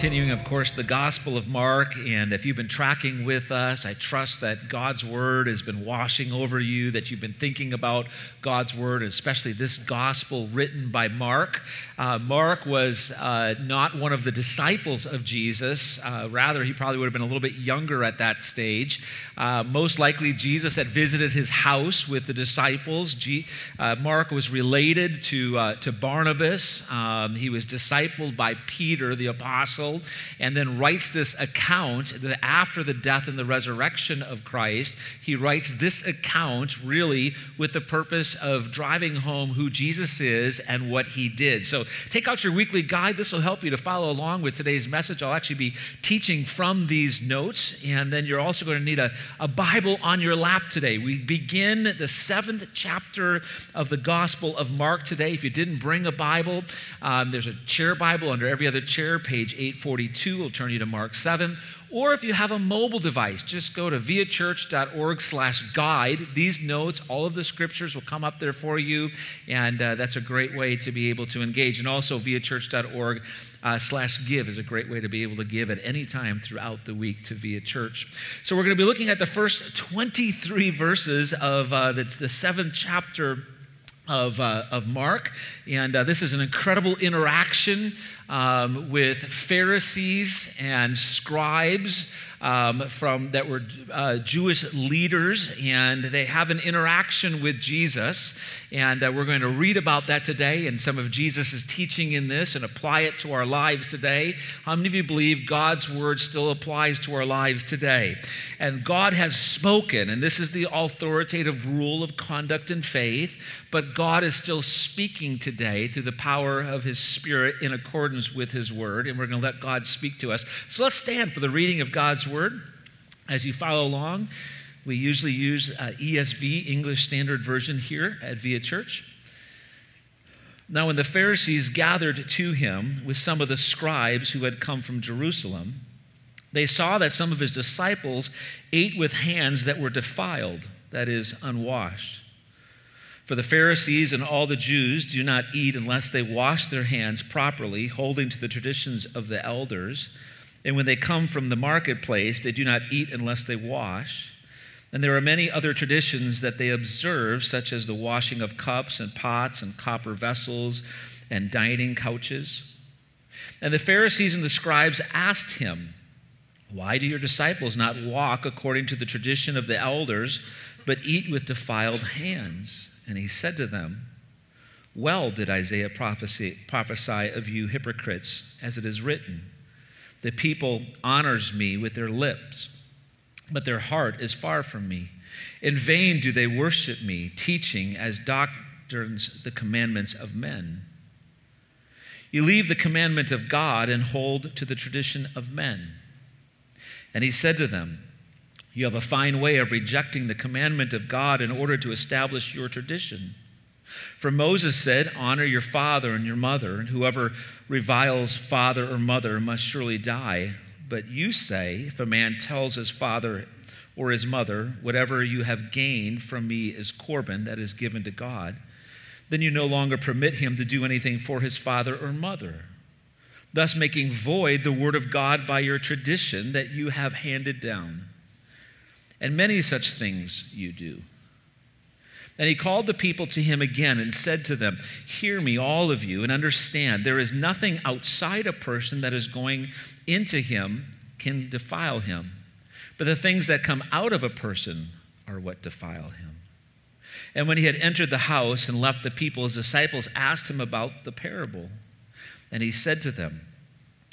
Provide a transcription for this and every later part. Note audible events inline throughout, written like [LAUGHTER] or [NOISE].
continuing, of course, the Gospel of Mark. And if you've been tracking with us, I trust that God's Word has been washing over you, that you've been thinking about God's Word, especially this Gospel written by Mark. Uh, Mark was uh, not one of the disciples of Jesus. Uh, rather, he probably would have been a little bit younger at that stage. Uh, most likely, Jesus had visited his house with the disciples. G- uh, Mark was related to, uh, to Barnabas. Um, he was discipled by Peter, the apostle, and then writes this account that after the death and the resurrection of Christ, he writes this account really with the purpose of driving home who Jesus is and what he did. So take out your weekly guide. This will help you to follow along with today's message. I'll actually be teaching from these notes, and then you're also going to need a, a Bible on your lap today. We begin the seventh chapter of the Gospel of Mark today. If you didn't bring a Bible, um, there's a chair Bible under every other chair, page 842 will turn you to Mark 7. Or if you have a mobile device, just go to viachurch.org slash guide. These notes, all of the scriptures will come up there for you, and uh, that's a great way to be able to engage. And also viachurch.org uh, slash give is a great way to be able to give at any time throughout the week to Via Church. So we're going to be looking at the first 23 verses of uh, that's the seventh chapter of, uh, of Mark. And uh, this is an incredible interaction um, with Pharisees and scribes um, from that were uh, Jewish leaders, and they have an interaction with Jesus. And uh, we're going to read about that today and some of Jesus' teaching in this and apply it to our lives today. How many of you believe God's word still applies to our lives today? And God has spoken, and this is the authoritative rule of conduct and faith, but God is still speaking today through the power of his spirit in accordance with his word, and we're going to let God speak to us. So let's stand for the reading of God's word as you follow along. We usually use uh, ESV, English Standard Version, here at Via Church. Now, when the Pharisees gathered to him with some of the scribes who had come from Jerusalem, they saw that some of his disciples ate with hands that were defiled, that is, unwashed. For the Pharisees and all the Jews do not eat unless they wash their hands properly, holding to the traditions of the elders. And when they come from the marketplace, they do not eat unless they wash. And there are many other traditions that they observe, such as the washing of cups and pots and copper vessels and dining couches. And the Pharisees and the scribes asked him, Why do your disciples not walk according to the tradition of the elders, but eat with defiled hands? And he said to them, Well did Isaiah prophesy, prophesy of you hypocrites, as it is written, The people honors me with their lips but their heart is far from me. In vain do they worship me, teaching as doctrines the commandments of men. You leave the commandment of God and hold to the tradition of men. And he said to them, You have a fine way of rejecting the commandment of God in order to establish your tradition. For Moses said, Honor your father and your mother, and whoever reviles father or mother must surely die. But you say, if a man tells his father or his mother, whatever you have gained from me is Corban, that is given to God, then you no longer permit him to do anything for his father or mother, thus making void the word of God by your tradition that you have handed down. And many such things you do. And he called the people to him again and said to them, Hear me, all of you, and understand there is nothing outside a person that is going into him can defile him. But the things that come out of a person are what defile him. And when he had entered the house and left the people, his disciples asked him about the parable. And he said to them,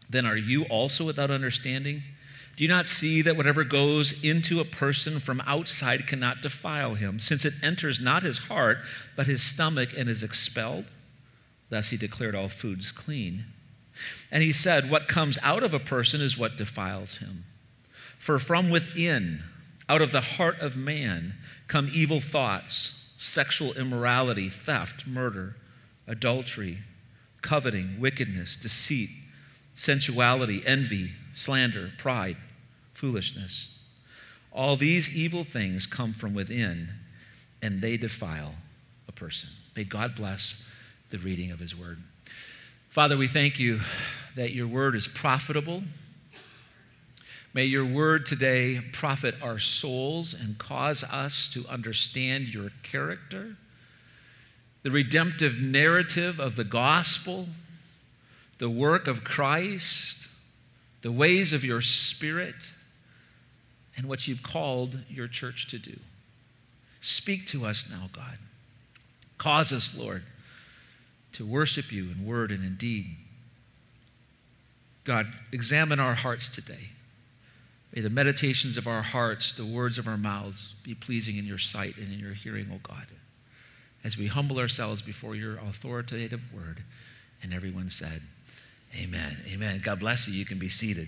Then are you also without understanding? Do you not see that whatever goes into a person from outside cannot defile him, since it enters not his heart, but his stomach and is expelled? Thus he declared all foods clean. And he said, What comes out of a person is what defiles him. For from within, out of the heart of man, come evil thoughts, sexual immorality, theft, murder, adultery, coveting, wickedness, deceit, sensuality, envy, slander, pride foolishness. All these evil things come from within, and they defile a person. May God bless the reading of his word. Father, we thank you that your word is profitable. May your word today profit our souls and cause us to understand your character, the redemptive narrative of the gospel, the work of Christ, the ways of your spirit, and what you've called your church to do. Speak to us now, God. Cause us, Lord to worship you in word and in deed. God, examine our hearts today. May the meditations of our hearts, the words of our mouths be pleasing in your sight and in your hearing, O God. As we humble ourselves before your authoritative word. And everyone said, Amen. Amen. God bless you. You can be seated.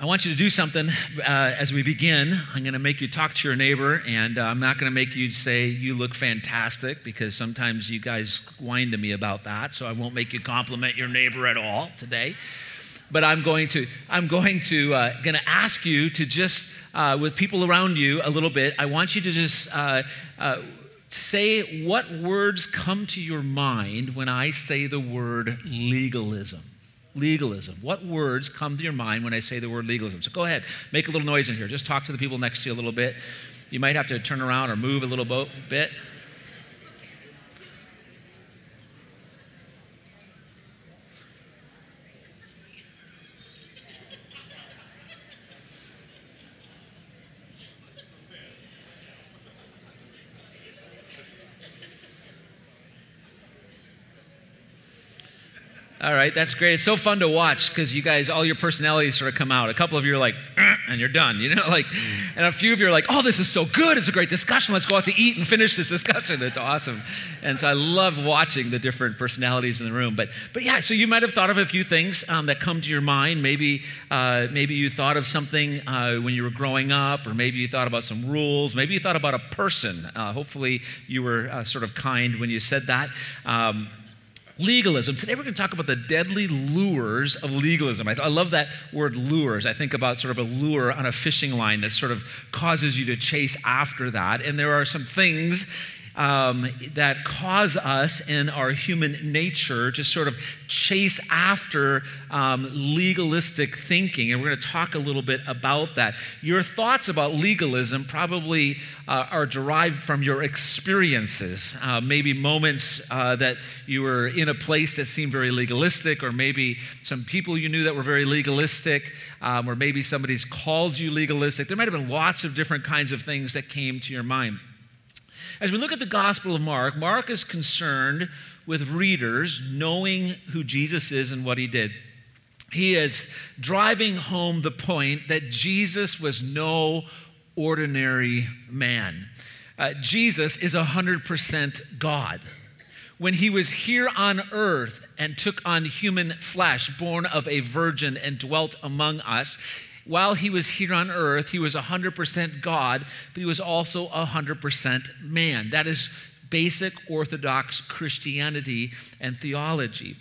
I want you to do something uh, as we begin. I'm going to make you talk to your neighbor, and uh, I'm not going to make you say, You look fantastic, because sometimes you guys whine to me about that. So I won't make you compliment your neighbor at all today. But I'm going to, I'm going to, uh, going to ask you to just, uh, with people around you a little bit, I want you to just uh, uh, say what words come to your mind when I say the word legalism legalism. What words come to your mind when I say the word legalism? So go ahead, make a little noise in here. Just talk to the people next to you a little bit. You might have to turn around or move a little bit. Right, that's great. It's so fun to watch because you guys, all your personalities sort of come out. A couple of you are like, [CLEARS THROAT] and you're done, you know, [LAUGHS] like, and a few of you are like, oh, this is so good. It's a great discussion. Let's go out to eat and finish this discussion. It's awesome. And so I love watching the different personalities in the room. But, but yeah, so you might have thought of a few things um, that come to your mind. Maybe, uh, maybe you thought of something uh, when you were growing up, or maybe you thought about some rules. Maybe you thought about a person. Uh, hopefully, you were uh, sort of kind when you said that. Um, legalism. Today we're going to talk about the deadly lures of legalism. I, I, love that word lures. I think about sort of a lure on a fishing line that sort of causes you to chase after that. And there are some things um, that cause us in our human nature to sort of chase after um, legalistic thinking. And we're going to talk a little bit about that. Your thoughts about legalism probably uh, are derived from your experiences, uh, maybe moments uh, that you were in a place that seemed very legalistic, or maybe some people you knew that were very legalistic, um, or maybe somebody's called you legalistic. There might have been lots of different kinds of things that came to your mind. As we look at the Gospel of Mark, Mark is concerned with readers knowing who Jesus is and what he did. He is driving home the point that Jesus was no ordinary man. Uh, Jesus is 100% God. When he was here on earth and took on human flesh, born of a virgin, and dwelt among us, while he was here on earth, he was 100% God, but he was also 100% man. That is basic Orthodox Christianity and theology.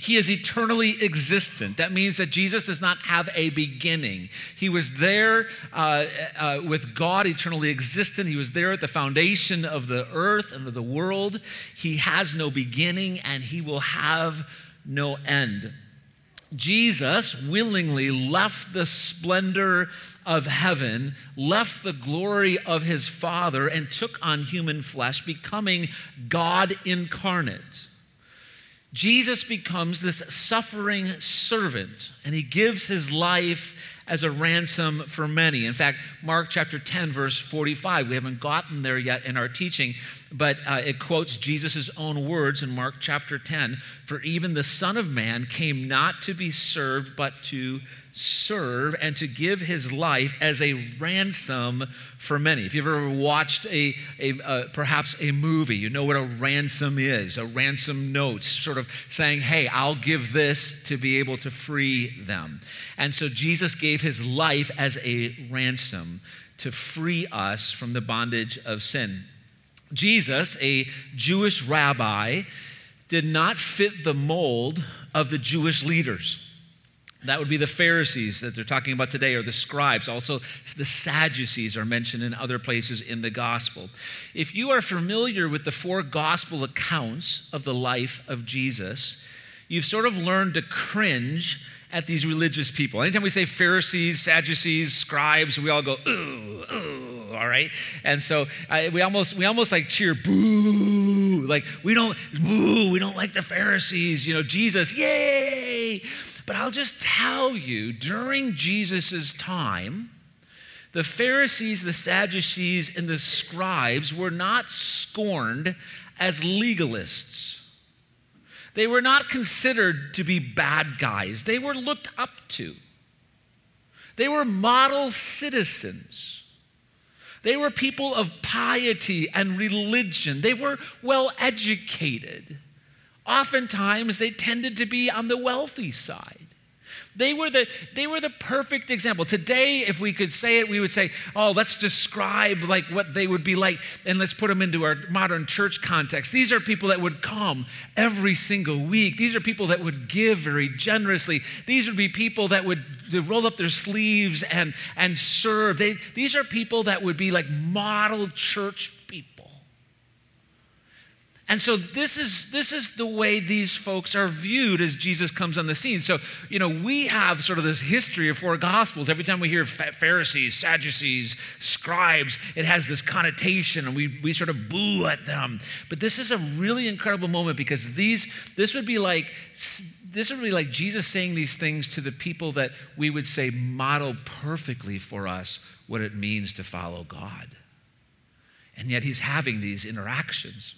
He is eternally existent. That means that Jesus does not have a beginning. He was there uh, uh, with God, eternally existent. He was there at the foundation of the earth and of the world. He has no beginning and he will have no end. Jesus willingly left the splendor of heaven, left the glory of his Father, and took on human flesh, becoming God incarnate. Jesus becomes this suffering servant, and he gives his life as a ransom for many. In fact, Mark chapter 10, verse 45, we haven't gotten there yet in our teaching, but uh, it quotes Jesus' own words in Mark chapter 10 For even the Son of Man came not to be served, but to serve and to give his life as a ransom for many. If you've ever watched a, a uh, perhaps a movie, you know what a ransom is. A ransom note, sort of saying, "Hey, I'll give this to be able to free them." And so Jesus gave his life as a ransom to free us from the bondage of sin. Jesus, a Jewish rabbi, did not fit the mold of the Jewish leaders. That would be the Pharisees that they're talking about today, or the scribes. Also, the Sadducees are mentioned in other places in the gospel. If you are familiar with the four gospel accounts of the life of Jesus, you've sort of learned to cringe at these religious people. Anytime we say Pharisees, Sadducees, scribes, we all go, ooh, ooh, all right? And so uh, we almost we almost like cheer, boo, like we don't, boo, we don't like the Pharisees, you know, Jesus, yay! But I'll just tell you, during Jesus' time, the Pharisees, the Sadducees, and the scribes were not scorned as legalists. They were not considered to be bad guys, they were looked up to. They were model citizens. They were people of piety and religion. They were well educated. Oftentimes, they tended to be on the wealthy side. They were, the, they were the perfect example. Today, if we could say it, we would say, oh, let's describe like what they would be like and let's put them into our modern church context. These are people that would come every single week. These are people that would give very generously. These would be people that would roll up their sleeves and, and serve. They, these are people that would be like model church. And so this is this is the way these folks are viewed as Jesus comes on the scene. So, you know, we have sort of this history of four gospels. Every time we hear Pharisees, Sadducees, scribes, it has this connotation and we we sort of boo at them. But this is a really incredible moment because these this would be like this would be like Jesus saying these things to the people that we would say model perfectly for us what it means to follow God. And yet he's having these interactions.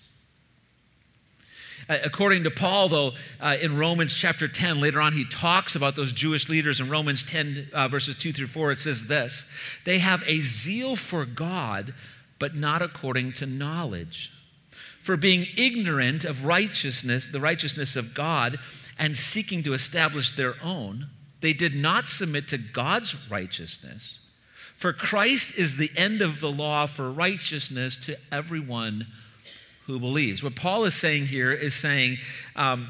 Uh, according to Paul, though, uh, in Romans chapter 10, later on, he talks about those Jewish leaders. In Romans 10, uh, verses 2 through 4, it says this They have a zeal for God, but not according to knowledge. For being ignorant of righteousness, the righteousness of God, and seeking to establish their own, they did not submit to God's righteousness. For Christ is the end of the law for righteousness to everyone who believes. What Paul is saying here is saying, um,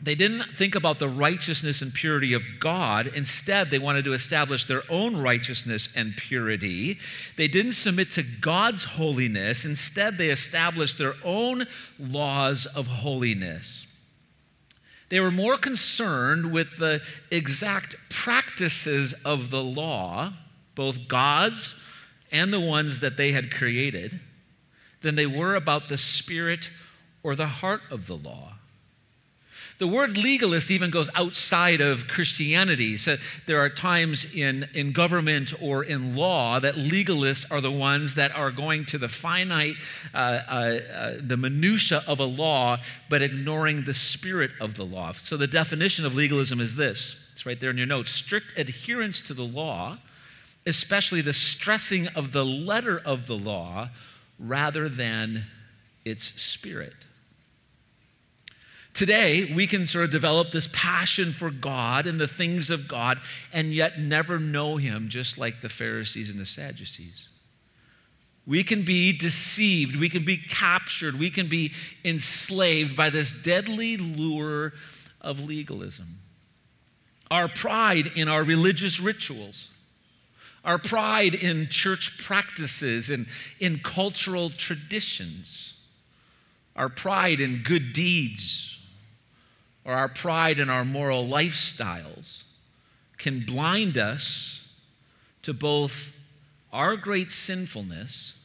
they didn't think about the righteousness and purity of God. Instead, they wanted to establish their own righteousness and purity. They didn't submit to God's holiness. Instead, they established their own laws of holiness. They were more concerned with the exact practices of the law, both God's and the ones that they had created than they were about the spirit or the heart of the law. The word legalist even goes outside of Christianity. So there are times in, in government or in law that legalists are the ones that are going to the finite, uh, uh, uh, the minutia of a law, but ignoring the spirit of the law. So the definition of legalism is this it's right there in your notes strict adherence to the law, especially the stressing of the letter of the law rather than its spirit. Today, we can sort of develop this passion for God and the things of God and yet never know Him, just like the Pharisees and the Sadducees. We can be deceived, we can be captured, we can be enslaved by this deadly lure of legalism. Our pride in our religious rituals our pride in church practices and in cultural traditions, our pride in good deeds, or our pride in our moral lifestyles can blind us to both our great sinfulness,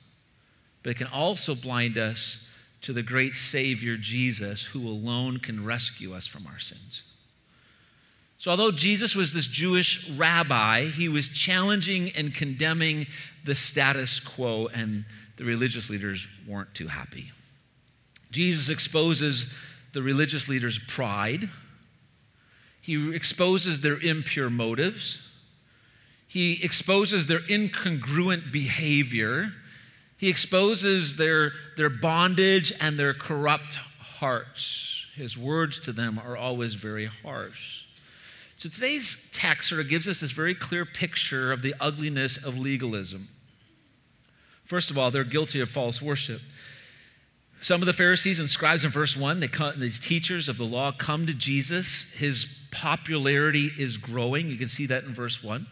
but it can also blind us to the great Savior Jesus, who alone can rescue us from our sins. So, although Jesus was this Jewish rabbi, he was challenging and condemning the status quo, and the religious leaders weren't too happy. Jesus exposes the religious leaders' pride, he exposes their impure motives, he exposes their incongruent behavior, he exposes their, their bondage and their corrupt hearts. His words to them are always very harsh. So today's text sort of gives us this very clear picture of the ugliness of legalism. First of all, they're guilty of false worship. Some of the Pharisees and scribes in verse 1, they come, these teachers of the law come to Jesus. His popularity is growing. You can see that in verse 1.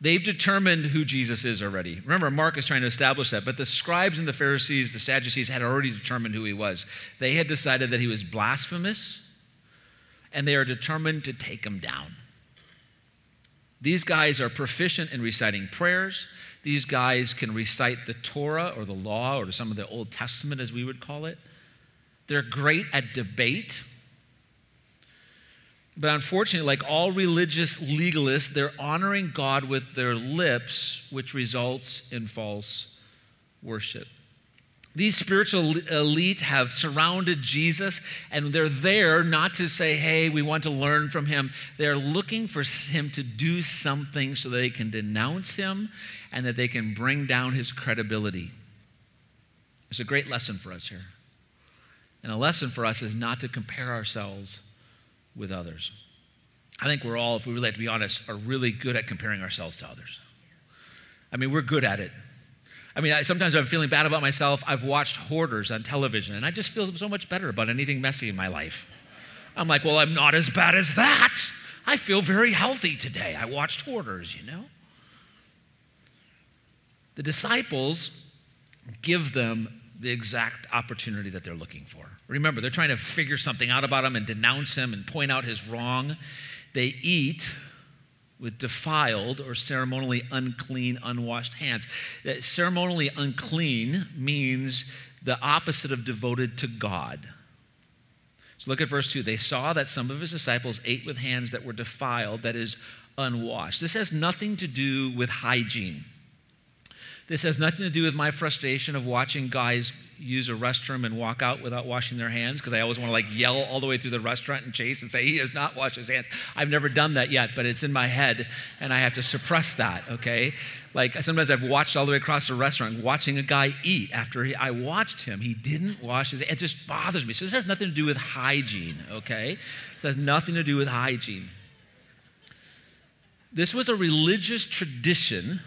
They've determined who Jesus is already. Remember, Mark is trying to establish that, but the scribes and the Pharisees, the Sadducees, had already determined who he was. They had decided that he was blasphemous, and they are determined to take him down. These guys are proficient in reciting prayers. These guys can recite the Torah or the law or some of the Old Testament, as we would call it. They're great at debate. But unfortunately, like all religious legalists, they're honoring God with their lips, which results in false worship. These spiritual elite have surrounded Jesus, and they're there not to say, hey, we want to learn from him. They're looking for him to do something so they can denounce him and that they can bring down his credibility. It's a great lesson for us here. And a lesson for us is not to compare ourselves with others. I think we're all, if we really like to be honest, are really good at comparing ourselves to others. I mean, we're good at it. I mean, I, sometimes I'm feeling bad about myself. I've watched Hoarders on television, and I just feel so much better about anything messy in my life. I'm like, well, I'm not as bad as that. I feel very healthy today. I watched Hoarders, you know? The disciples give them the exact opportunity that they're looking for. Remember, they're trying to figure something out about him and denounce him and point out his wrong. They eat with defiled or ceremonially unclean, unwashed hands. That ceremonially unclean means the opposite of devoted to God. So look at verse 2. They saw that some of his disciples ate with hands that were defiled, that is, unwashed. This has nothing to do with hygiene. This has nothing to do with my frustration of watching guys use a restroom and walk out without washing their hands because I always want to like yell all the way through the restaurant and chase and say, he has not washed his hands. I've never done that yet, but it's in my head and I have to suppress that, okay? Like sometimes I've watched all the way across the restaurant watching a guy eat after he, I watched him. He didn't wash his hands. It just bothers me. So this has nothing to do with hygiene, okay? This has nothing to do with hygiene. This was a religious tradition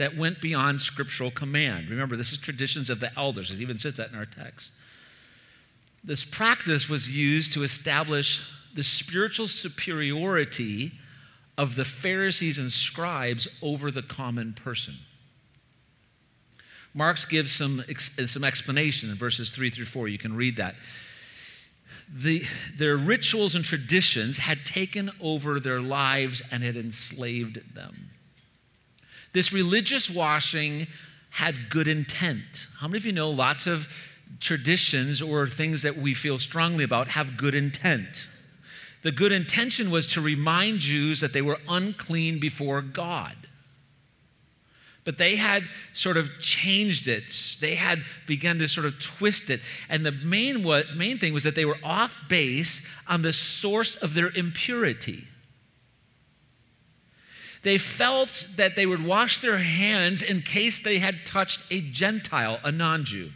that went beyond scriptural command. Remember, this is traditions of the elders. It even says that in our text. This practice was used to establish the spiritual superiority of the Pharisees and scribes over the common person. Marx gives some, uh, some explanation in verses 3 through 4. You can read that. The, their rituals and traditions had taken over their lives and had enslaved them. This religious washing had good intent. How many of you know lots of traditions or things that we feel strongly about have good intent? The good intention was to remind Jews that they were unclean before God. But they had sort of changed it. They had begun to sort of twist it. And the main, what, main thing was that they were off base on the source of their impurity. They felt that they would wash their hands in case they had touched a Gentile, a non Jew.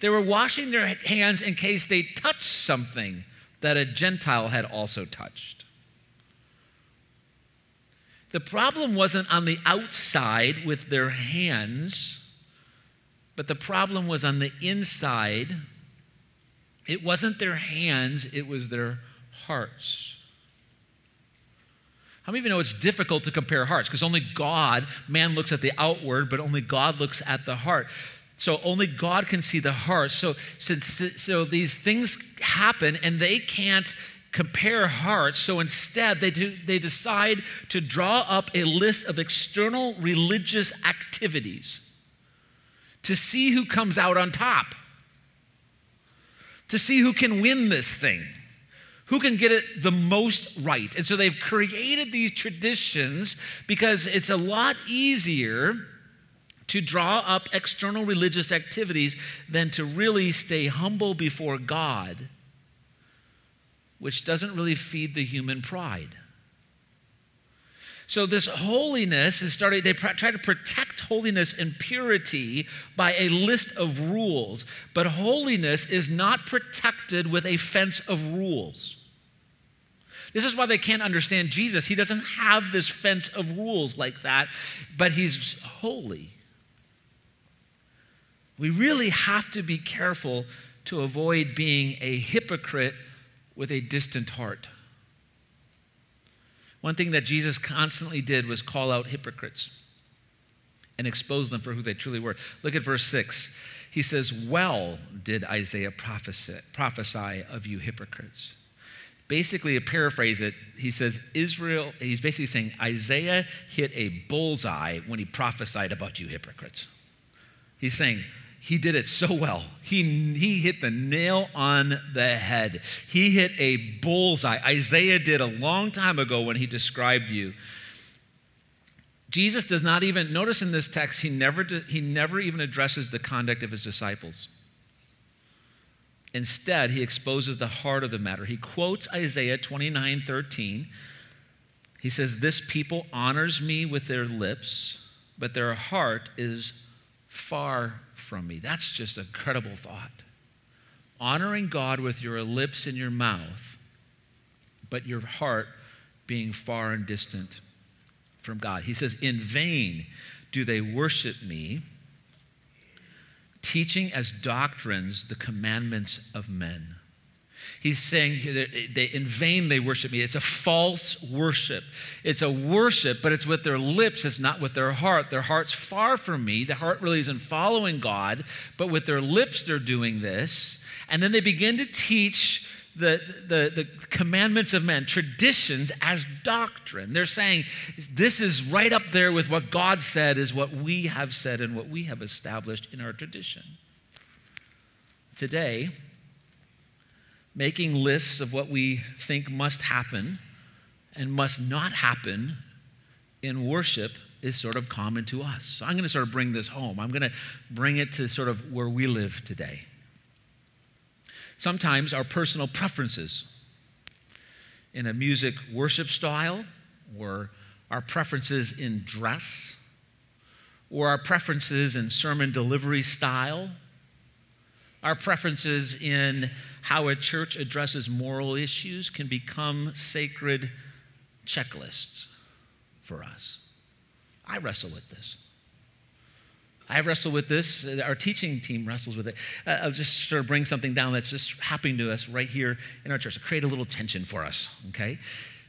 They were washing their hands in case they touched something that a Gentile had also touched. The problem wasn't on the outside with their hands, but the problem was on the inside. It wasn't their hands, it was their hearts. How many of you know it's difficult to compare hearts? Because only God, man looks at the outward, but only God looks at the heart. So only God can see the heart. So, since, so these things happen and they can't compare hearts. So instead, they, do, they decide to draw up a list of external religious activities to see who comes out on top, to see who can win this thing who can get it the most right. And so they've created these traditions because it's a lot easier to draw up external religious activities than to really stay humble before God, which doesn't really feed the human pride. So this holiness is starting, they try to protect holiness and purity by a list of rules. But holiness is not protected with a fence of rules. This is why they can't understand Jesus. He doesn't have this fence of rules like that, but he's holy. We really have to be careful to avoid being a hypocrite with a distant heart. One thing that Jesus constantly did was call out hypocrites and expose them for who they truly were. Look at verse 6. He says, Well did Isaiah prophesy, of you hypocrites. Basically, to paraphrase it, he says, Israel, he's basically saying Isaiah hit a bullseye when he prophesied about you hypocrites. He's saying, he did it so well. He, he hit the nail on the head. He hit a bullseye. Isaiah did a long time ago when he described you. Jesus does not even, notice in this text, he never, he never even addresses the conduct of his disciples. Instead, he exposes the heart of the matter. He quotes Isaiah 29 13. He says, This people honors me with their lips, but their heart is far from me. That's just a credible thought. Honoring God with your lips and your mouth, but your heart being far and distant from God. He says, In vain do they worship me, teaching as doctrines the commandments of men. He's saying they, in vain they worship me. It's a false worship. It's a worship, but it's with their lips, it's not with their heart. Their heart's far from me. The heart really isn't following God, but with their lips they're doing this. And then they begin to teach the, the, the commandments of men, traditions as doctrine. They're saying this is right up there with what God said, is what we have said and what we have established in our tradition. Today, making lists of what we think must happen and must not happen in worship is sort of common to us. So I'm going to sort of bring this home. I'm going to bring it to sort of where we live today. Sometimes our personal preferences in a music worship style, or our preferences in dress, or our preferences in sermon delivery style, our preferences in how a church addresses moral issues can become sacred checklists for us. I wrestle with this. I wrestle with this. Our teaching team wrestles with it. Uh, I'll just sort of bring something down that's just happening to us right here in our church to create a little tension for us, okay?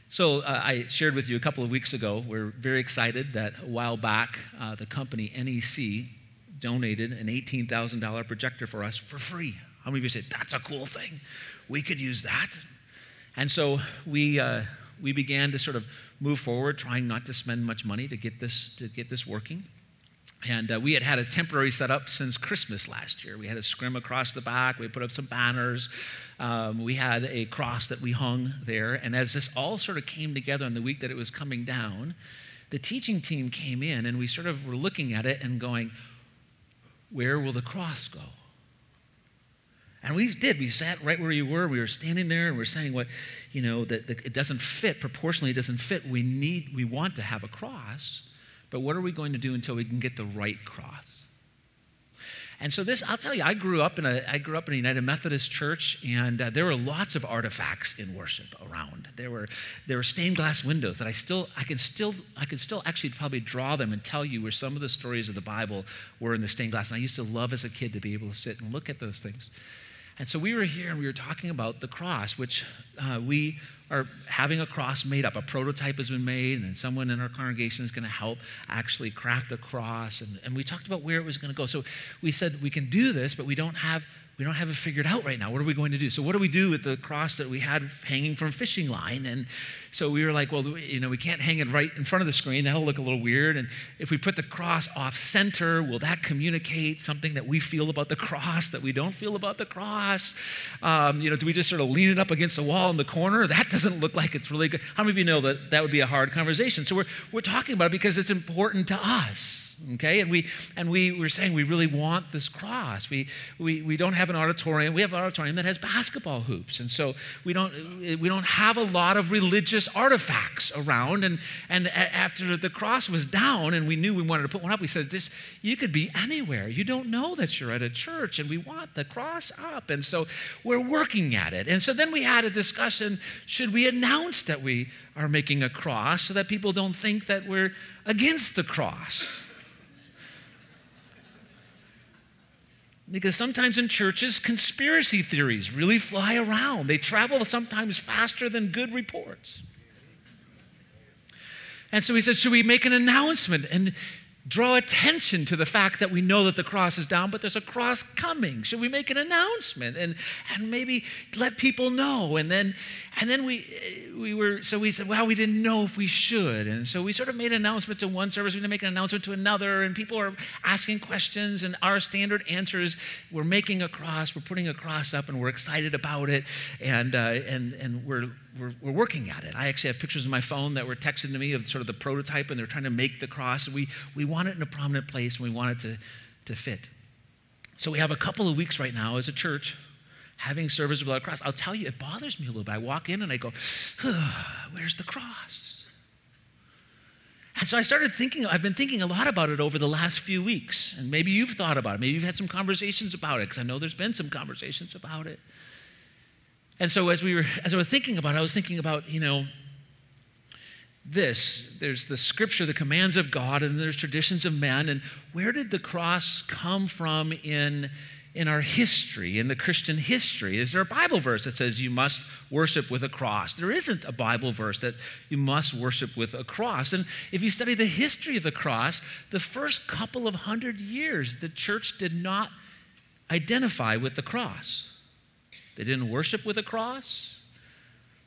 So uh, I shared with you a couple of weeks ago, we're very excited that a while back, uh, the company NEC donated an $18,000 projector for us for free. How many of you said, that's a cool thing? We could use that. And so we, uh, we began to sort of move forward, trying not to spend much money to get this, to get this working. And uh, we had had a temporary setup since Christmas last year. We had a scrim across the back. We put up some banners. Um, we had a cross that we hung there. And as this all sort of came together in the week that it was coming down, the teaching team came in and we sort of were looking at it and going, where will the cross go? And we did. We sat right where you were. We were standing there and we are saying what, you know, that, it doesn't fit, proportionally it doesn't fit. We need, we want to have a cross, but what are we going to do until we can get the right cross? And so this, I'll tell you, I grew up in a, I grew up in a United Methodist church, and uh, there were lots of artifacts in worship around. There were, there were stained glass windows that I still, I can still, I could still actually probably draw them and tell you where some of the stories of the Bible were in the stained glass. And I used to love as a kid to be able to sit and look at those things. And so we were here and we were talking about the cross, which uh, we are having a cross made up. A prototype has been made, and someone in our congregation is going to help actually craft a cross. And, and we talked about where it was going to go. So we said we can do this, but we don't have we don't have it figured out right now. What are we going to do? So, what do we do with the cross that we had hanging from fishing line? And so we were like, well, you know, we can't hang it right in front of the screen. That'll look a little weird. And if we put the cross off center, will that communicate something that we feel about the cross that we don't feel about the cross? Um, you know, do we just sort of lean it up against the wall in the corner? That doesn't look like it's really good. How many of you know that that would be a hard conversation? So, we're, we're talking about it because it's important to us okay? And we and we were saying we really want this cross. We, we we don't have an auditorium. We have an auditorium that has basketball hoops. And so we don't we don't have a lot of religious artifacts around. And and after the cross was down and we knew we wanted to put one up we said this you could be anywhere. You don't know that you're at a church and we want the cross up. And so we're working at it. And so then we had a discussion should we announce that we are making a cross so that people don't think that we're against the cross Because sometimes in churches, conspiracy theories really fly around. They travel sometimes faster than good reports. And so he said, Should we make an announcement and draw attention to the fact that we know that the cross is down, but there's a cross coming? Should we make an announcement and, and maybe let people know? And then, and then we, we were, so we said, Well, we didn't know if we should. And so we sort of made an announcement to one service, we didn't make an announcement to another, and people are asking questions. And our standard answer is, We're making a cross, we're putting a cross up, and we're excited about it, and, uh, and, and we're we're, we're, working at it. I actually have pictures on my phone that were texted to me of sort of the prototype, and they're trying to make the cross. We, we want it in a prominent place, and we want it to, to fit. So we have a couple of weeks right now as a church having service without a cross. I'll tell you, it bothers me a little bit. I walk in and I go, [SIGHS] where's the cross? And so I started thinking, I've been thinking a lot about it over the last few weeks. And maybe you've thought about it. Maybe you've had some conversations about it, because I know there's been some conversations about it. And so as we were as I was thinking about it, I was thinking about, you know, this. There's the scripture, the commands of God, and there's traditions of men. And where did the cross come from in, in our history, in the Christian history? Is there a Bible verse that says you must worship with a cross? There isn't a Bible verse that you must worship with a cross. And if you study the history of the cross, the first couple of hundred years, the church did not identify with the cross. They didn't worship with a cross.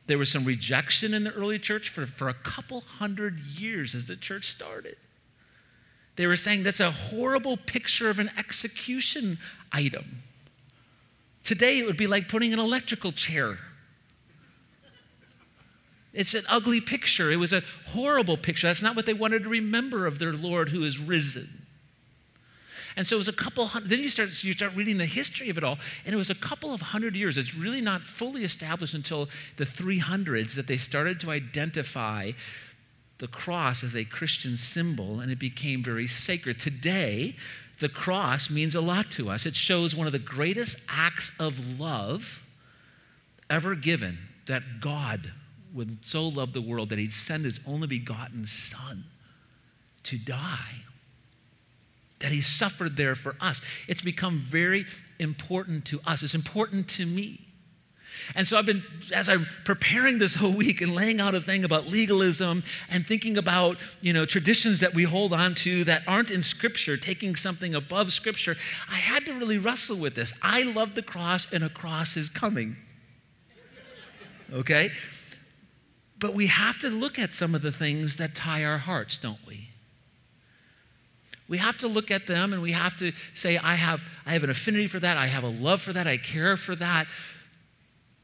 There was some rejection in the early church for, for a couple hundred years as the church started. They were saying that's a horrible picture of an execution item. Today, it would be like putting an electrical chair. It's an ugly picture. It was a horrible picture. That's not what they wanted to remember of their Lord who is risen. And so it was a couple hundred, then you start, you start reading the history of it all, and it was a couple of hundred years. It's really not fully established until the 300s that they started to identify the cross as a Christian symbol, and it became very sacred. Today, the cross means a lot to us. It shows one of the greatest acts of love ever given that God would so love the world that he'd send his only begotten Son to die that he suffered there for us. It's become very important to us. It's important to me. And so I've been, as I'm preparing this whole week and laying out a thing about legalism and thinking about, you know, traditions that we hold on to that aren't in Scripture, taking something above Scripture, I had to really wrestle with this. I love the cross, and a cross is coming. Okay? But we have to look at some of the things that tie our hearts, don't we? We have to look at them and we have to say, I have, I have an affinity for that. I have a love for that. I care for that.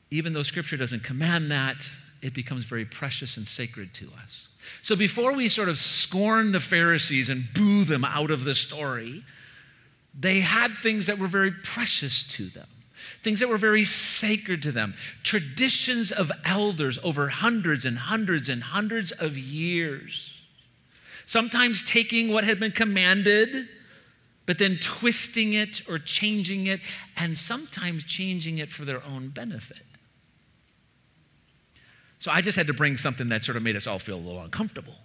Even though Scripture doesn't command that, it becomes very precious and sacred to us. So before we sort of scorn the Pharisees and boo them out of the story, they had things that were very precious to them, things that were very sacred to them, traditions of elders over hundreds and hundreds and hundreds of years sometimes taking what had been commanded, but then twisting it or changing it, and sometimes changing it for their own benefit. So I just had to bring something that sort of made us all feel a little uncomfortable.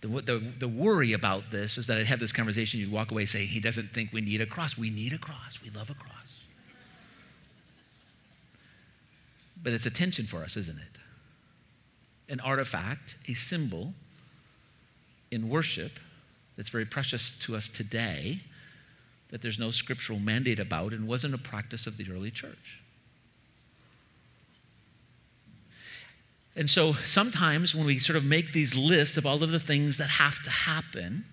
The, the, the worry about this is that I'd have this conversation, you'd walk away saying, He doesn't think we need a cross. We need a cross. We love a cross. But it's a tension for us, isn't it? An artifact, a symbol in worship that's very precious to us today that there's no scriptural mandate about and wasn't a practice of the early church. And so sometimes when we sort of make these lists of all of the things that have to happen,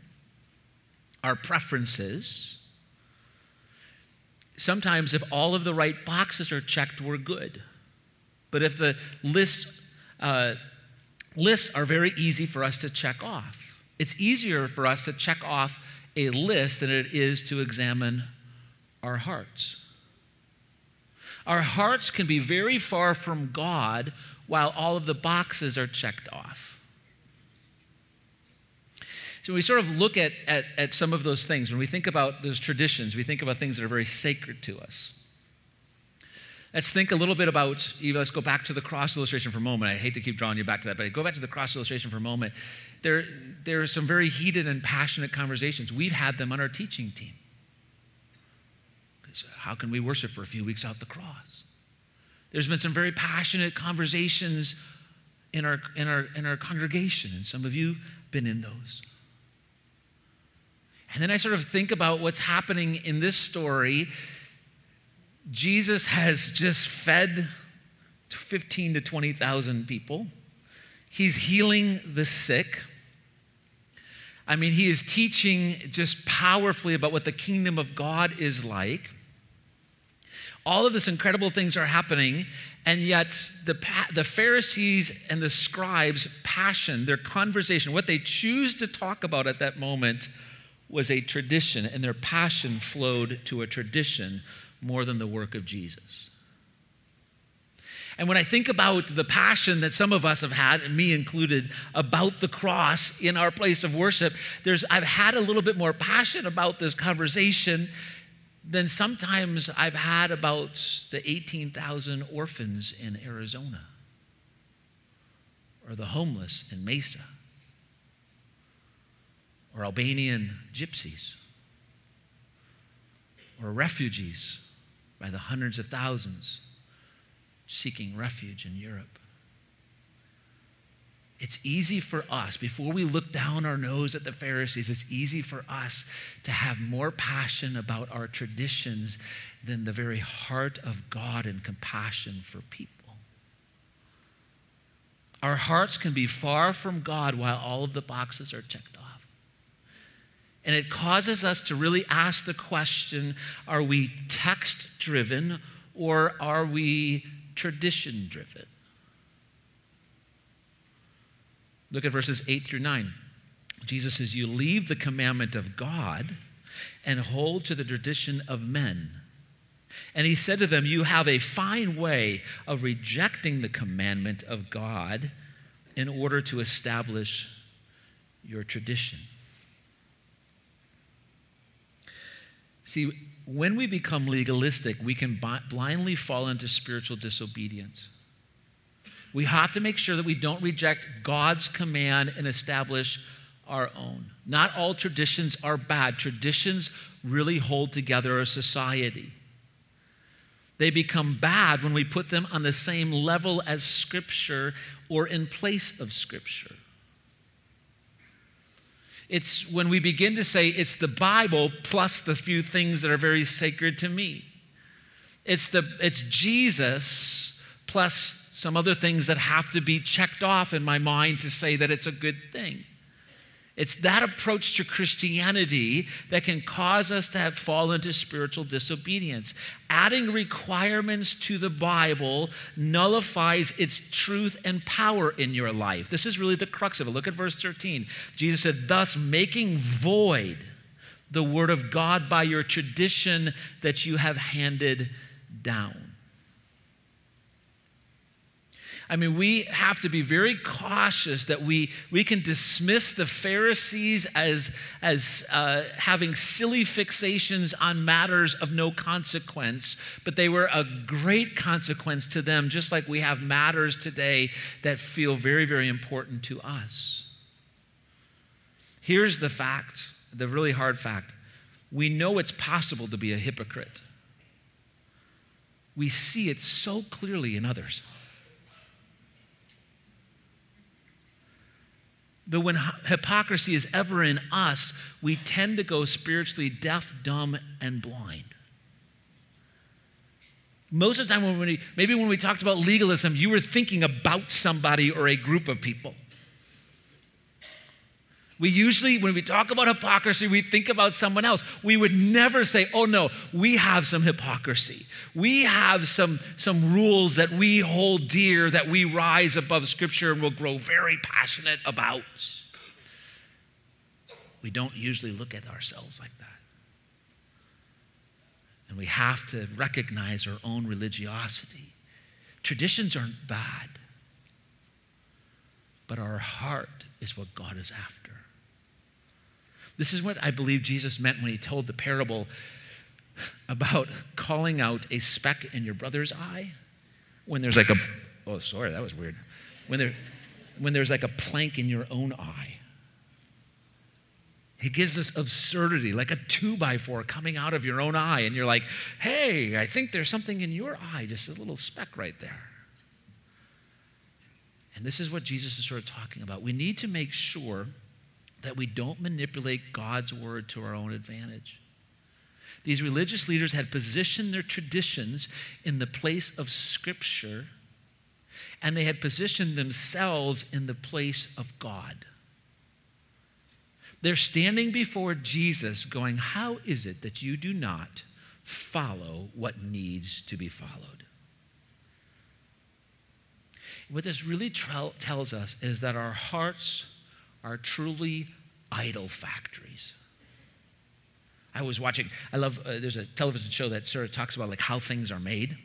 our preferences, sometimes if all of the right boxes are checked, we're good. But if the lists, uh, lists are very easy for us to check off, it's easier for us to check off a list than it is to examine our hearts. Our hearts can be very far from God while all of the boxes are checked off. So we sort of look at, at, at some of those things. When we think about those traditions, we think about things that are very sacred to us. Let's think a little bit about, let's go back to the cross illustration for a moment. I hate to keep drawing you back to that, but go back to the cross illustration for a moment there, there are some very heated and passionate conversations. We've had them on our teaching team. how can we worship for a few weeks out the cross? There's been some very passionate conversations in our, in our, in our congregation, and some of you have been in those. And then I sort of think about what's happening in this story. Jesus has just fed 15 to 20,000 people. He's healing the sick. I mean, he is teaching just powerfully about what the kingdom of God is like. All of this incredible things are happening, and yet the, the Pharisees and the scribes' passion, their conversation, what they choose to talk about at that moment was a tradition, and their passion flowed to a tradition more than the work of Jesus. And when I think about the passion that some of us have had, and me included, about the cross in our place of worship, there's, I've had a little bit more passion about this conversation than sometimes I've had about the 18,000 orphans in Arizona or the homeless in Mesa or Albanian gypsies or refugees by the hundreds of thousands seeking refuge in Europe. It's easy for us, before we look down our nose at the Pharisees, it's easy for us to have more passion about our traditions than the very heart of God and compassion for people. Our hearts can be far from God while all of the boxes are checked off. And it causes us to really ask the question are we text driven or are we tradition driven? Look at verses 8 through 9. Jesus says, You leave the commandment of God and hold to the tradition of men. And he said to them, You have a fine way of rejecting the commandment of God in order to establish your tradition. See, when we become legalistic, we can blindly fall into spiritual disobedience. We have to make sure that we don't reject God's command and establish our own. Not all traditions are bad. Traditions really hold together a society. They become bad when we put them on the same level as Scripture or in place of Scripture. It's when we begin to say it's the Bible plus the few things that are very sacred to me. It's, the, it's Jesus plus some other things that have to be checked off in my mind to say that it's a good thing. It's that approach to Christianity that can cause us to have fall into spiritual disobedience. Adding requirements to the Bible nullifies its truth and power in your life. This is really the crux of it. Look at verse 13. Jesus said, Thus making void the word of God by your tradition that you have handed down. I mean, we have to be very cautious that we, we can dismiss the Pharisees as, as uh, having silly fixations on matters of no consequence, but they were a great consequence to them, just like we have matters today that feel very, very important to us. Here's the fact the really hard fact we know it's possible to be a hypocrite. We see it so clearly in others. But when hypocrisy is ever in us, we tend to go spiritually deaf, dumb, and blind. Most of the time, when we, maybe when we talked about legalism, you were thinking about somebody or a group of people. We usually, when we talk about hypocrisy, we think about someone else. We would never say, oh no, we have some hypocrisy. We have some, some rules that we hold dear, that we rise above Scripture and will grow very passionate about. We don't usually look at ourselves like that. And we have to recognize our own religiosity. Traditions aren't bad, but our heart is what God is after. This is what I believe Jesus meant when he told the parable about calling out a speck in your brother's eye when there's like a, oh, sorry, that was weird. When, there, when there's like a plank in your own eye. He gives this absurdity, like a two by four coming out of your own eye, and you're like, hey, I think there's something in your eye, just a little speck right there. And this is what Jesus is sort of talking about. We need to make sure that we don't manipulate God's word to our own advantage. These religious leaders had positioned their traditions in the place of Scripture, and they had positioned themselves in the place of God. They're standing before Jesus going, How is it that you do not follow what needs to be followed? What this really tra- tells us is that our hearts are truly idol factories. I was watching, I love, uh, there's a television show that sort of talks about like how things are made.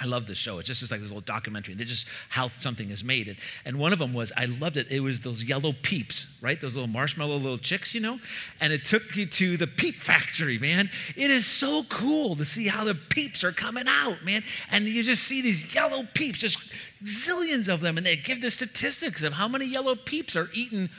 I love this show. It's just, like this little documentary. They just how something is made. And, and one of them was, I loved it. It was those yellow peeps, right? Those little marshmallow little chicks, you know? And it took you to the peep factory, man. It is so cool to see how the peeps are coming out, man. And you just see these yellow peeps, just zillions of them. And they give the statistics of how many yellow peeps are eaten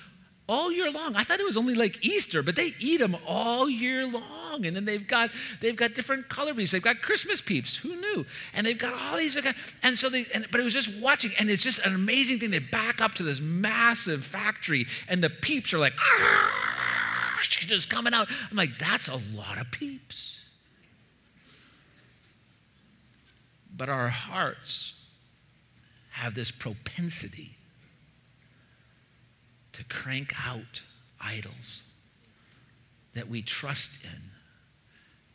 all year long. I thought it was only like Easter, but they eat them all year long. And then they've got they've got different color peeps. They've got Christmas peeps. Who knew? And they've got all these. And so they. And, but it was just watching, and it's just an amazing thing. They back up to this massive factory, and the peeps are like [LAUGHS] just coming out. I'm like, that's a lot of peeps. But our hearts have this propensity to crank out idols that we trust in.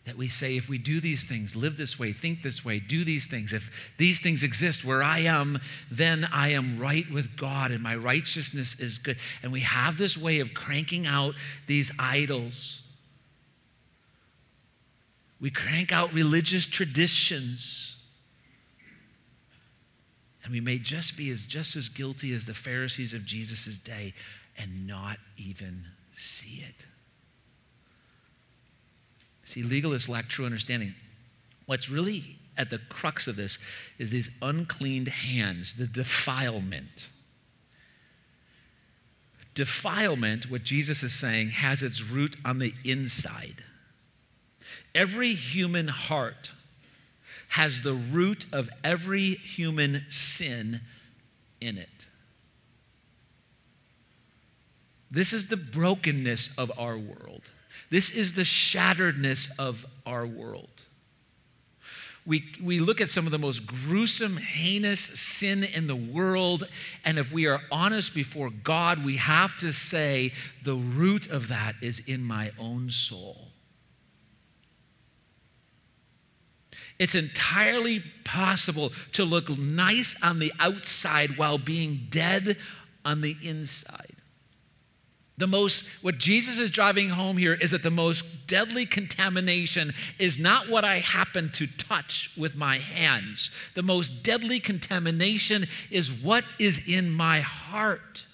That we say, if we do these things, live this way, think this way, do these things, if these things exist where I am, then I am right with God and my righteousness is good. And we have this way of cranking out these idols. We crank out religious traditions. And we may just be as just as guilty as the Pharisees of Jesus' day and not even see it. See, legalists lack true understanding. What's really at the crux of this is these uncleaned hands, the defilement. Defilement, what Jesus is saying, has its root on the inside. Every human heart has the root of every human sin in it. This is the brokenness of our world. This is the shatteredness of our world. We, we look at some of the most gruesome, heinous sin in the world, and if we are honest before God, we have to say the root of that is in my own soul. It's entirely possible to look nice on the outside while being dead on the inside. The most, what Jesus is driving home here is that the most deadly contamination is not what I happen to touch with my hands. The most deadly contamination is what is in my heart.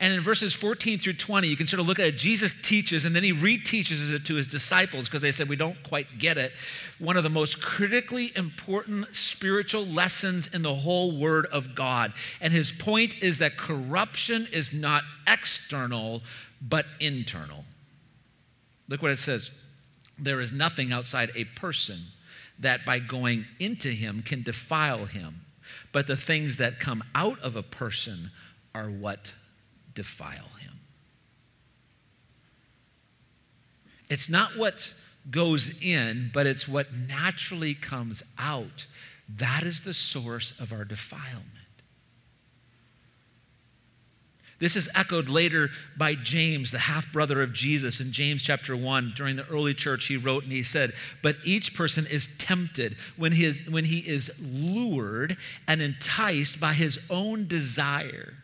And in verses 14 through 20, you can sort of look at it. Jesus teaches, and then he reteaches it to his disciples because they said, We don't quite get it. One of the most critically important spiritual lessons in the whole Word of God. And his point is that corruption is not external, but internal. Look what it says There is nothing outside a person that by going into him can defile him, but the things that come out of a person are what defile him. It's not what goes in, but it's what naturally comes out. That is the source of our defilement. This is echoed later by James, the half brother of Jesus, in James chapter 1. During the early church, he wrote and he said, But each person is tempted when he is, when he is lured and enticed by his own desire.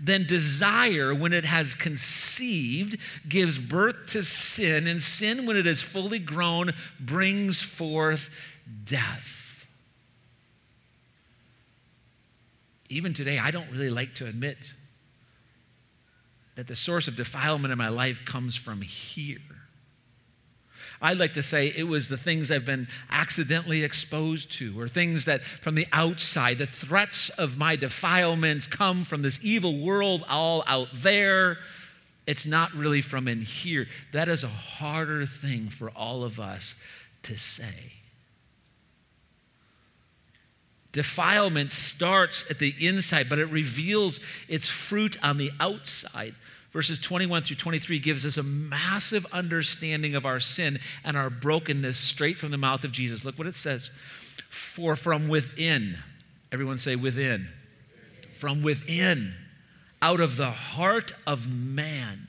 Then desire, when it has conceived, gives birth to sin, and sin, when it is fully grown, brings forth death. Even today, I don't really like to admit that the source of defilement in my life comes from here. I like to say it was the things I've been accidentally exposed to, or things that from the outside, the threats of my defilements come from this evil world all out there. It's not really from in here. That is a harder thing for all of us to say. Defilement starts at the inside, but it reveals its fruit on the outside. Verses 21 through 23 gives us a massive understanding of our sin and our brokenness straight from the mouth of Jesus. Look what it says. For from within, everyone say within, from within, out of the heart of man,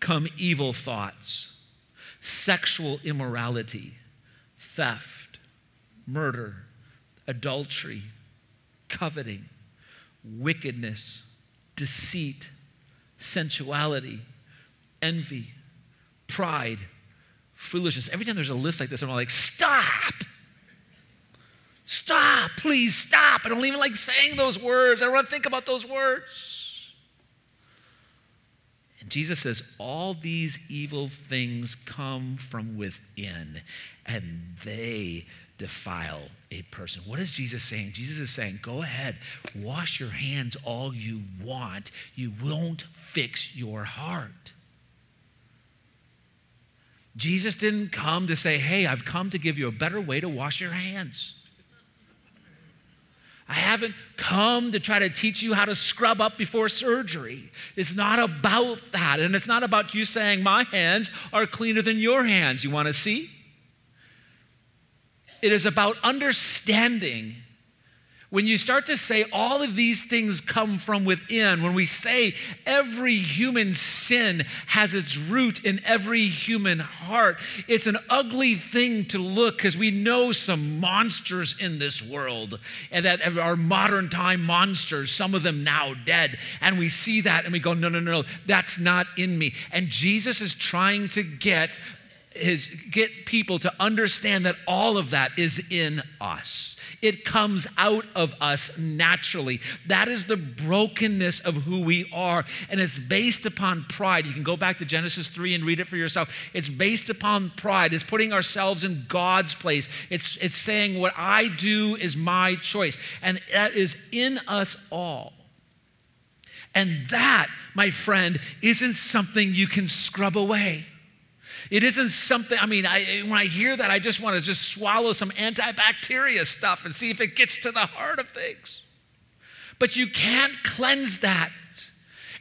come evil thoughts, sexual immorality, theft, murder, adultery, coveting, wickedness, deceit sensuality, envy, pride, foolishness. Every time there's a list like this, I'm like, stop! Stop, please stop. I don't even like saying those words. I don't want to think about those words. And Jesus says, all these evil things come from within, and they defile a person. What is Jesus saying? Jesus is saying, go ahead, wash your hands all you want. You won't fix your heart. Jesus didn't come to say, hey, I've come to give you a better way to wash your hands. I haven't come to try to teach you how to scrub up before surgery. It's not about that. And it's not about you saying, My hands are cleaner than your hands. You want to see? It is about understanding. When you start to say all of these things come from within, when we say every human sin has its root in every human heart, it's an ugly thing to look because we know some monsters in this world and that are modern time monsters, some of them now dead. And we see that and we go, no, no, no, no that's not in me. And Jesus is trying to get is get people to understand that all of that is in us. It comes out of us naturally. That is the brokenness of who we are. And it's based upon pride. You can go back to Genesis 3 and read it for yourself. It's based upon pride. It's putting ourselves in God's place. It's, it's saying, what I do is my choice. And that is in us all. And that, my friend, isn't something you can scrub away. It isn't something, I mean, I, when I hear that, I just want to just swallow some antibacteria stuff and see if it gets to the heart of things. But you can't cleanse that.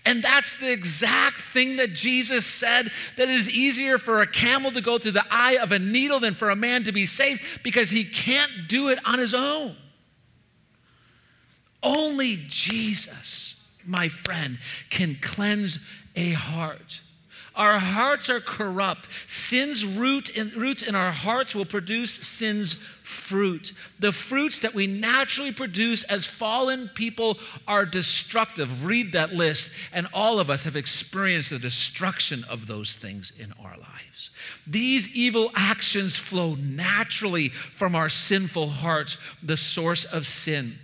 And that's the exact thing that Jesus said that it is easier for a camel to go through the eye of a needle than for a man to be saved because he can't do it on his own. Only Jesus, my friend, can cleanse a heart. Our hearts are corrupt. Sin's root in, roots in our hearts will produce sin's fruit. The fruits that we naturally produce as fallen people are destructive. Read that list, and all of us have experienced the destruction of those things in our lives. These evil actions flow naturally from our sinful hearts, the source of sin.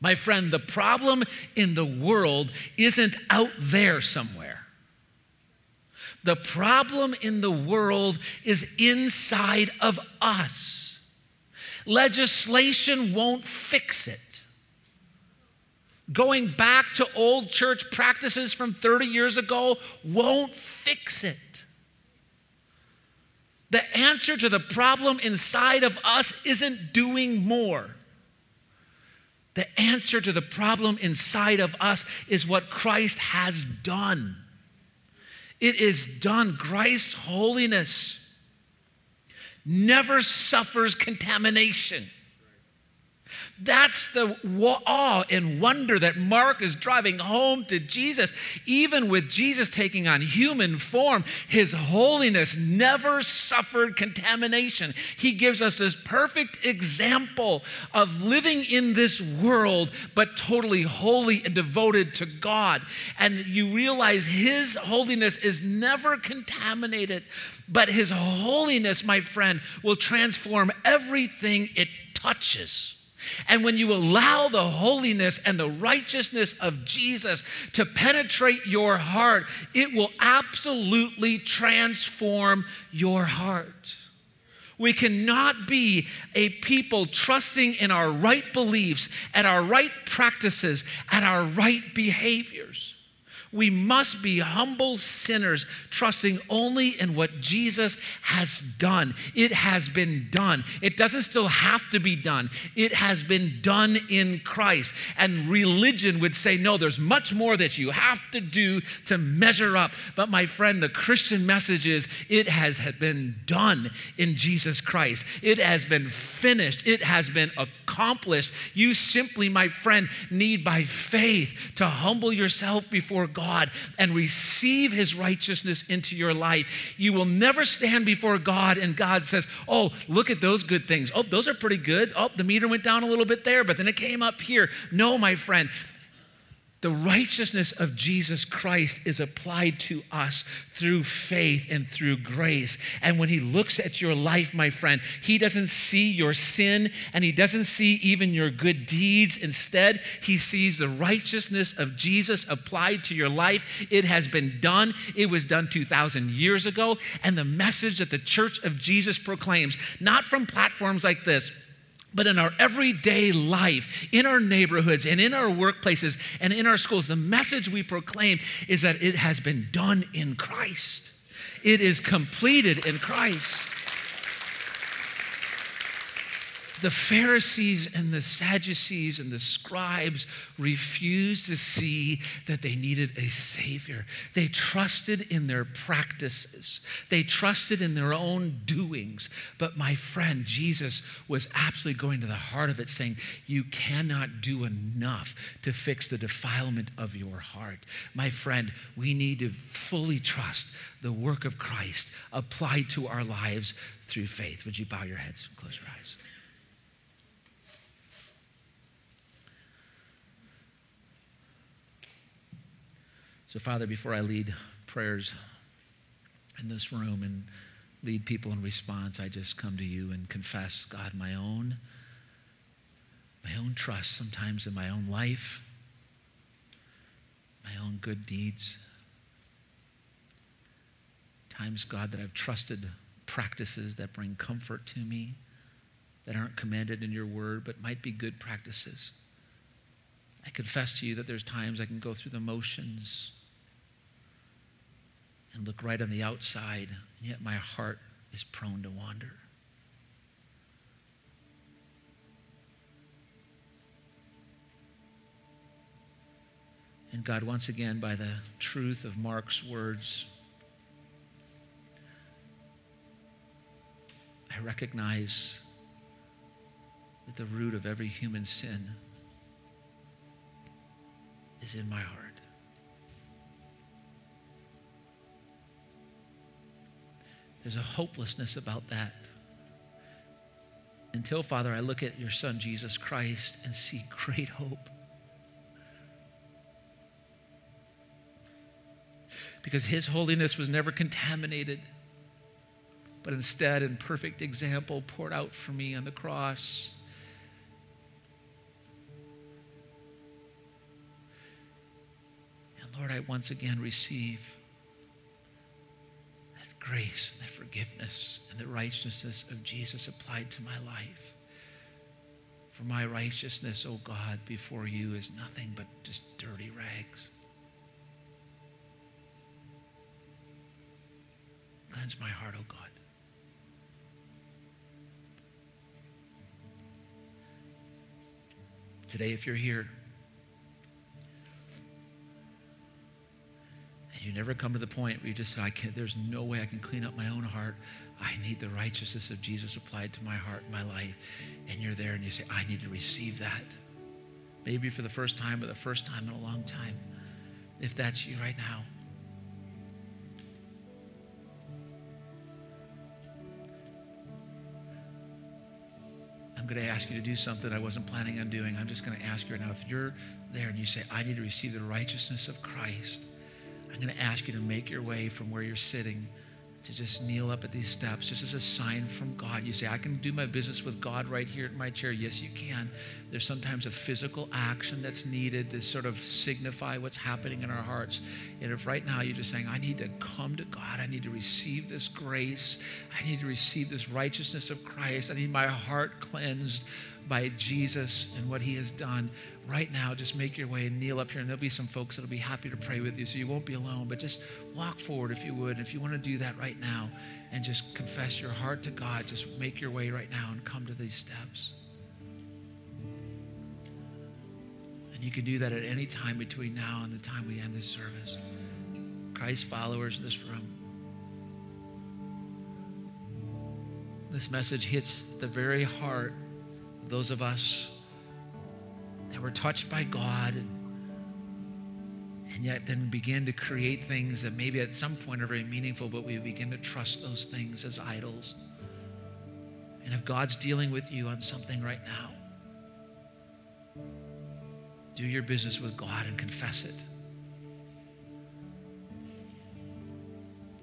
My friend, the problem in the world isn't out there somewhere. The problem in the world is inside of us. Legislation won't fix it. Going back to old church practices from 30 years ago won't fix it. The answer to the problem inside of us isn't doing more. The answer to the problem inside of us is what Christ has done. It is done. Christ's holiness never suffers contamination. That's the awe and wonder that Mark is driving home to Jesus. Even with Jesus taking on human form, his holiness never suffered contamination. He gives us this perfect example of living in this world, but totally holy and devoted to God. And you realize his holiness is never contaminated, but his holiness, my friend, will transform everything it touches. And when you allow the holiness and the righteousness of Jesus to penetrate your heart, it will absolutely transform your heart. We cannot be a people trusting in our right beliefs and our right practices and our right behaviors. We must be humble sinners, trusting only in what Jesus has done. It has been done. It doesn't still have to be done, it has been done in Christ. And religion would say, no, there's much more that you have to do to measure up. But my friend, the Christian message is it has been done in Jesus Christ, it has been finished, it has been accomplished. You simply, my friend, need by faith to humble yourself before God God and receive his righteousness into your life, you will never stand before God and God says, Oh, look at those good things. Oh, those are pretty good. Oh, the meter went down a little bit there, but then it came up here. No, my friend, the righteousness of Jesus Christ is applied to us through faith and through grace. And when He looks at your life, my friend, He doesn't see your sin and He doesn't see even your good deeds. Instead, He sees the righteousness of Jesus applied to your life. It has been done, it was done 2,000 years ago. And the message that the church of Jesus proclaims, not from platforms like this, but in our everyday life, in our neighborhoods, and in our workplaces, and in our schools, the message we proclaim is that it has been done in Christ. It is completed in Christ the Pharisees and the Sadducees and the scribes refused to see that they needed a Savior. They trusted in their practices, they trusted in their own doings. But my friend, Jesus was absolutely going to the heart of it, saying, You cannot do enough to fix the defilement of your heart. My friend, we need to fully trust the work of Christ applied to our lives through faith. Would you bow your heads and close your eyes? So, Father, before I lead prayers in this room and lead people in response, I just come to you and confess, God, my own, my own trust sometimes in my own life, my own good deeds. Times, God, that I've trusted practices that bring comfort to me, that aren't commanded in your word, but might be good practices. I confess to you that there's times I can go through the motions and look right on the outside, and yet my heart is prone to wander. And God, once again, by the truth of Mark's words, I recognize that the root of every human sin is in my heart. There's a hopelessness about that. Until, Father, I look at your Son, Jesus Christ, and see great hope. Because his holiness was never contaminated, but instead, in perfect example, poured out for me on the cross. And Lord, I once again receive grace and the forgiveness and the righteousness of Jesus applied to my life. For my righteousness, O oh God, before you is nothing but just dirty rags. Cleanse my heart, O oh God. Today, if you're here, you never come to the point where you just say, I can't, there's no way I can clean up my own heart. I need the righteousness of Jesus applied to my heart my life. And you're there and you say, I need to receive that. Maybe for the first time, or the first time in a long time. If that's you right now. I'm going to ask you to do something I wasn't planning on doing. I'm just going to ask you right now if you're there and you say, I need to receive the righteousness of Christ I'm going to ask you to make your way from where you're sitting to just kneel up at these steps, just as a sign from God. You say, I can do my business with God right here at my chair. Yes, you can. There's sometimes a physical action that's needed to sort of signify what's happening in our hearts. And if right now you're just saying, I need to come to God, I need to receive this grace, I need to receive this righteousness of Christ, I need my heart cleansed by Jesus and what he has done, right now, just make your way and kneel up here. And there'll be some folks that'll be happy to pray with you, so you won't be alone. But just walk forward if you would. If you want to do that right now and just confess your heart to God, just make your way right now and come to these steps. And you can do that at any time between now and the time we end this service. Christ followers in this room. This message hits the very heart those of us that were touched by God and, yet then begin to create things that maybe at some point are very meaningful, but we begin to trust those things as idols. And if God's dealing with you on something right now, do your business with God and confess it.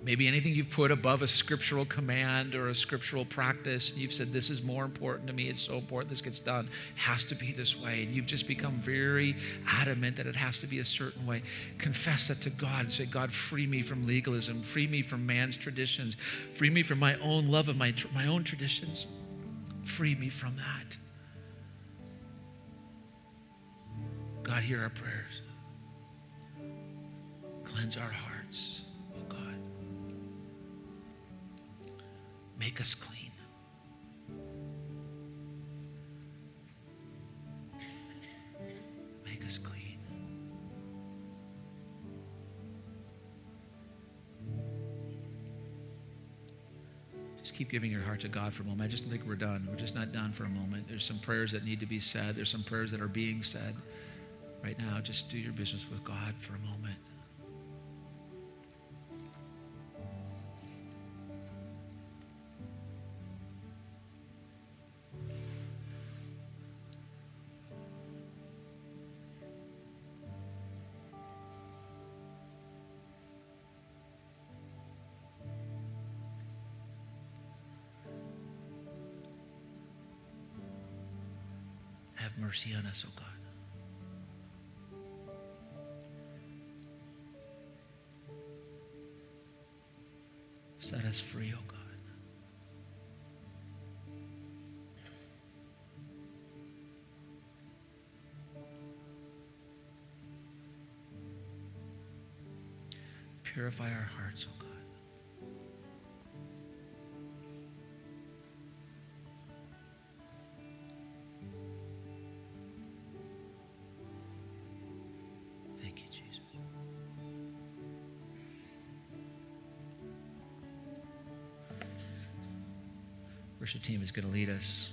Maybe anything you've put above a scriptural command or a scriptural practice, and you've said, This is more important to me, it's so important this gets done, it has to be this way. And you've just become very adamant that it has to be a certain way. Confess that to God and say, God, free me from legalism, free me from man's traditions, free me from my own love of my, my own traditions, free me from that. God, hear our prayers. Cleanse our hearts. Make us clean. Make us clean. Just keep giving your heart to God for a moment. I just think we're done. We're just not done for a moment. There's some prayers that need to be said, there's some prayers that are being said. Right now, just do your business with God for a moment. Mercy on us, O oh God. Set us free, O oh God. Purify our hearts, O oh God. Worship team is going to lead us.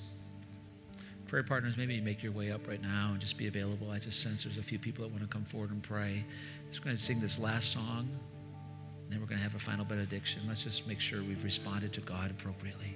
Prayer partners, maybe you make your way up right now and just be available. I just sense there's a few people that want to come forward and pray. Just going to sing this last song, and then we're going to have a final benediction. Let's just make sure we've responded to God appropriately.